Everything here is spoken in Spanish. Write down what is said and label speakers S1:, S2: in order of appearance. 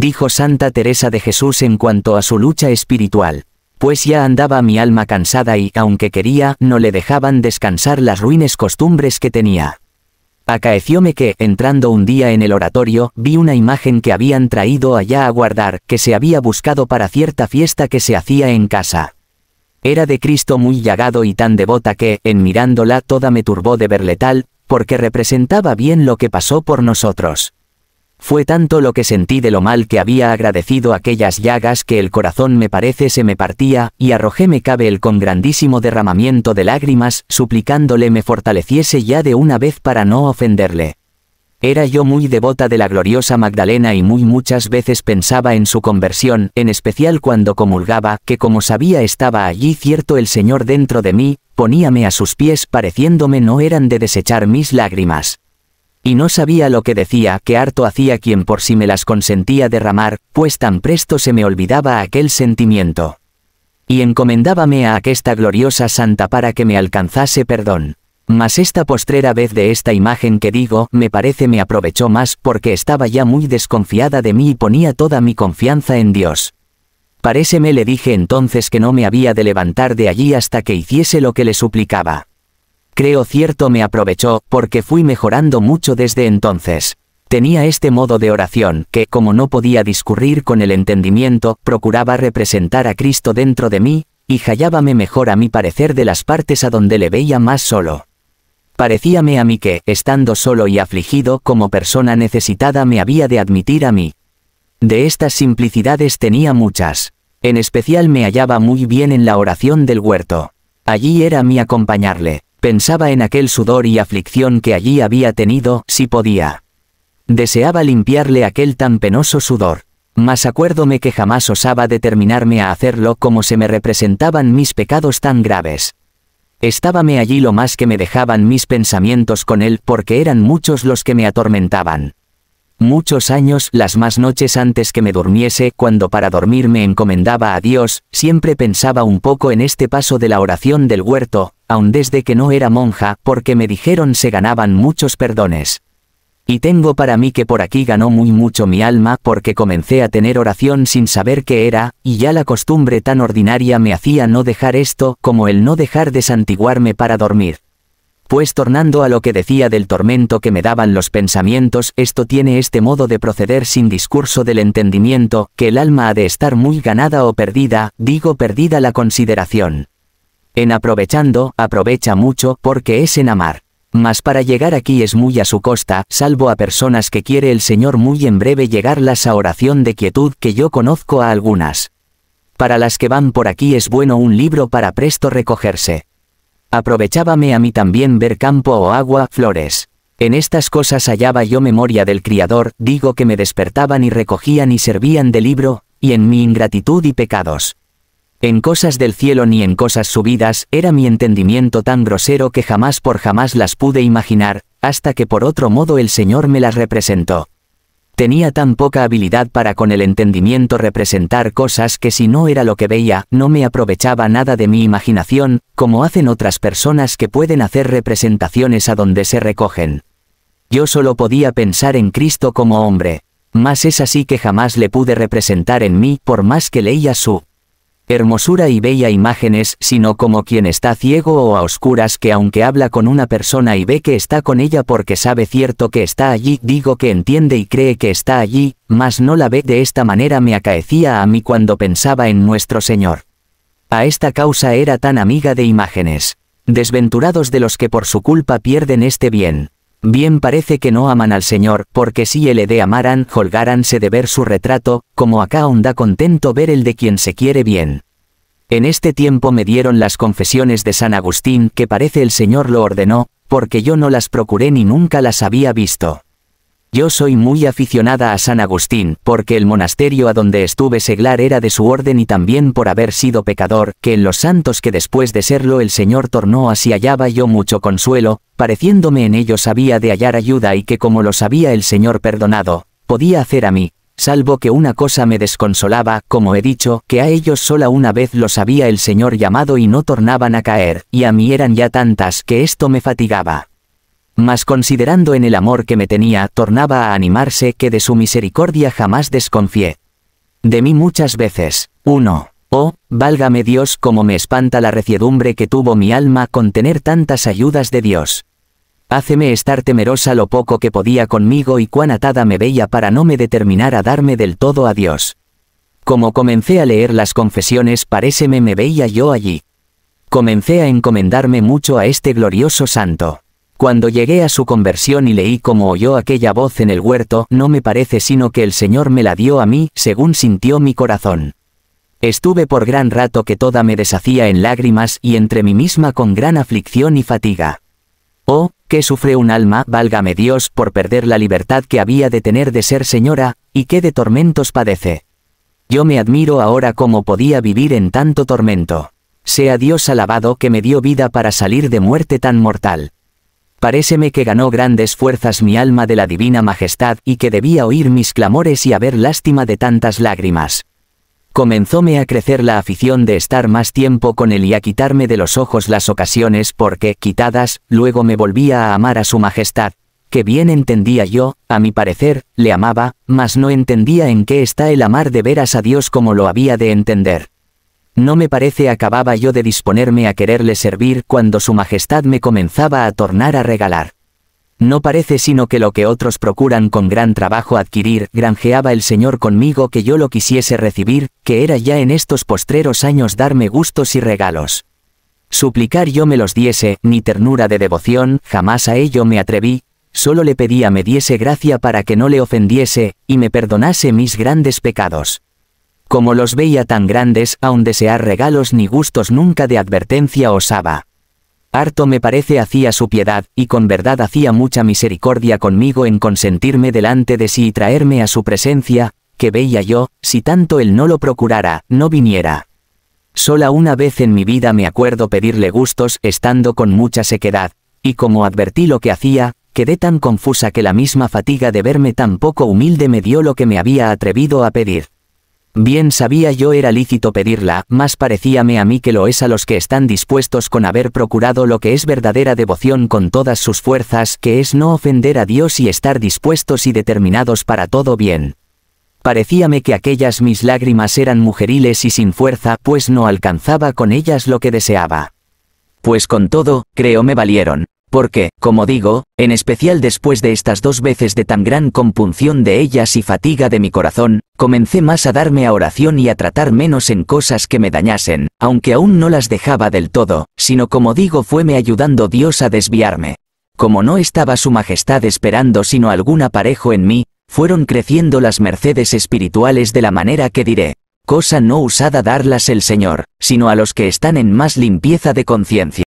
S1: dijo Santa Teresa de Jesús en cuanto a su lucha espiritual. Pues ya andaba mi alma cansada y, aunque quería, no le dejaban descansar las ruines costumbres que tenía. Acaecióme que, entrando un día en el oratorio, vi una imagen que habían traído allá a guardar, que se había buscado para cierta fiesta que se hacía en casa. Era de Cristo muy llagado y tan devota que, en mirándola toda me turbó de verle tal, porque representaba bien lo que pasó por nosotros. Fue tanto lo que sentí de lo mal que había agradecido aquellas llagas que el corazón me parece se me partía, y arrojéme cabe el con grandísimo derramamiento de lágrimas, suplicándole me fortaleciese ya de una vez para no ofenderle. Era yo muy devota de la gloriosa Magdalena y muy muchas veces pensaba en su conversión, en especial cuando comulgaba, que como sabía estaba allí cierto el Señor dentro de mí, poníame a sus pies pareciéndome no eran de desechar mis lágrimas. Y no sabía lo que decía, que harto hacía quien por si me las consentía derramar, pues tan presto se me olvidaba aquel sentimiento. Y encomendábame a aquesta gloriosa santa para que me alcanzase perdón. Mas esta postrera vez de esta imagen que digo, me parece me aprovechó más porque estaba ya muy desconfiada de mí y ponía toda mi confianza en Dios. Paréceme le dije entonces que no me había de levantar de allí hasta que hiciese lo que le suplicaba. Creo cierto me aprovechó, porque fui mejorando mucho desde entonces. Tenía este modo de oración, que, como no podía discurrir con el entendimiento, procuraba representar a Cristo dentro de mí, y hallábame mejor a mi parecer de las partes a donde le veía más solo. Parecíame a mí que, estando solo y afligido como persona necesitada me había de admitir a mí. De estas simplicidades tenía muchas. En especial me hallaba muy bien en la oración del huerto. Allí era mi acompañarle. Pensaba en aquel sudor y aflicción que allí había tenido, si podía. Deseaba limpiarle aquel tan penoso sudor. Mas acuérdome que jamás osaba determinarme a hacerlo como se me representaban mis pecados tan graves. Estábame allí lo más que me dejaban mis pensamientos con él porque eran muchos los que me atormentaban. Muchos años, las más noches antes que me durmiese, cuando para dormir me encomendaba a Dios, siempre pensaba un poco en este paso de la oración del huerto, aun desde que no era monja, porque me dijeron se ganaban muchos perdones. Y tengo para mí que por aquí ganó muy mucho mi alma porque comencé a tener oración sin saber qué era, y ya la costumbre tan ordinaria me hacía no dejar esto, como el no dejar de santiguarme para dormir. Pues tornando a lo que decía del tormento que me daban los pensamientos, esto tiene este modo de proceder sin discurso del entendimiento, que el alma ha de estar muy ganada o perdida, digo perdida la consideración. En aprovechando, aprovecha mucho, porque es en amar. Mas para llegar aquí es muy a su costa, salvo a personas que quiere el Señor muy en breve llegarlas a oración de quietud que yo conozco a algunas. Para las que van por aquí es bueno un libro para presto recogerse. Aprovechábame a mí también ver campo o agua, flores. En estas cosas hallaba yo memoria del Criador, digo que me despertaban y recogían y servían de libro, y en mi ingratitud y pecados. En cosas del cielo ni en cosas subidas, era mi entendimiento tan grosero que jamás por jamás las pude imaginar, hasta que por otro modo el Señor me las representó. Tenía tan poca habilidad para con el entendimiento representar cosas que si no era lo que veía, no me aprovechaba nada de mi imaginación, como hacen otras personas que pueden hacer representaciones a donde se recogen. Yo solo podía pensar en Cristo como hombre, mas es así que jamás le pude representar en mí por más que leía su hermosura y bella imágenes, sino como quien está ciego o a oscuras que aunque habla con una persona y ve que está con ella porque sabe cierto que está allí, digo que entiende y cree que está allí, mas no la ve de esta manera me acaecía a mí cuando pensaba en nuestro Señor. A esta causa era tan amiga de imágenes. Desventurados de los que por su culpa pierden este bien. Bien parece que no aman al Señor, porque si él de amaran, holgáranse de ver su retrato, como acá aún da contento ver el de quien se quiere bien. En este tiempo me dieron las confesiones de San Agustín que parece el Señor lo ordenó, porque yo no las procuré ni nunca las había visto. Yo soy muy aficionada a San Agustín, porque el monasterio a donde estuve seglar era de su orden y también por haber sido pecador, que en los santos que después de serlo el Señor tornó así hallaba yo mucho consuelo, pareciéndome en ellos había de hallar ayuda y que como los había el Señor perdonado, podía hacer a mí, salvo que una cosa me desconsolaba, como he dicho, que a ellos sola una vez los había el Señor llamado y no tornaban a caer, y a mí eran ya tantas que esto me fatigaba. Mas considerando en el amor que me tenía, tornaba a animarse que de su misericordia jamás desconfié. De mí muchas veces. 1. Oh, válgame Dios como me espanta la reciedumbre que tuvo mi alma con tener tantas ayudas de Dios. Háceme estar temerosa lo poco que podía conmigo y cuán atada me veía para no me determinar a darme del todo a Dios. Como comencé a leer las confesiones paréceme me veía yo allí. Comencé a encomendarme mucho a este glorioso santo. Cuando llegué a su conversión y leí cómo oyó aquella voz en el huerto, no me parece sino que el Señor me la dio a mí, según sintió mi corazón. Estuve por gran rato que toda me deshacía en lágrimas y entre mí misma con gran aflicción y fatiga. Oh, que sufre un alma, válgame Dios, por perder la libertad que había de tener de ser señora, y qué de tormentos padece. Yo me admiro ahora cómo podía vivir en tanto tormento. Sea Dios alabado que me dio vida para salir de muerte tan mortal. Paréceme que ganó grandes fuerzas mi alma de la divina majestad y que debía oír mis clamores y haber lástima de tantas lágrimas. Comenzóme a crecer la afición de estar más tiempo con él y a quitarme de los ojos las ocasiones porque, quitadas, luego me volvía a amar a su majestad, que bien entendía yo, a mi parecer, le amaba, mas no entendía en qué está el amar de veras a Dios como lo había de entender. No me parece acababa yo de disponerme a quererle servir cuando su majestad me comenzaba a tornar a regalar. No parece sino que lo que otros procuran con gran trabajo adquirir, granjeaba el Señor conmigo que yo lo quisiese recibir, que era ya en estos postreros años darme gustos y regalos. Suplicar yo me los diese, ni ternura de devoción, jamás a ello me atreví, solo le pedía me diese gracia para que no le ofendiese, y me perdonase mis grandes pecados. Como los veía tan grandes, aun desear regalos ni gustos nunca de advertencia osaba. Harto me parece hacía su piedad, y con verdad hacía mucha misericordia conmigo en consentirme delante de sí y traerme a su presencia, que veía yo, si tanto él no lo procurara, no viniera. Sola una vez en mi vida me acuerdo pedirle gustos, estando con mucha sequedad, y como advertí lo que hacía, quedé tan confusa que la misma fatiga de verme tan poco humilde me dio lo que me había atrevido a pedir. Bien sabía yo era lícito pedirla, más parecíame a mí que lo es a los que están dispuestos con haber procurado lo que es verdadera devoción con todas sus fuerzas, que es no ofender a Dios y estar dispuestos y determinados para todo bien. Parecíame que aquellas mis lágrimas eran mujeriles y sin fuerza, pues no alcanzaba con ellas lo que deseaba. Pues con todo, creo me valieron, porque, como digo, en especial después de estas dos veces de tan gran compunción de ellas y fatiga de mi corazón, comencé más a darme a oración y a tratar menos en cosas que me dañasen, aunque aún no las dejaba del todo, sino como digo fueme ayudando Dios a desviarme. Como no estaba su majestad esperando sino algún aparejo en mí, fueron creciendo las mercedes espirituales de la manera que diré, cosa no usada darlas el Señor, sino a los que están en más limpieza de conciencia.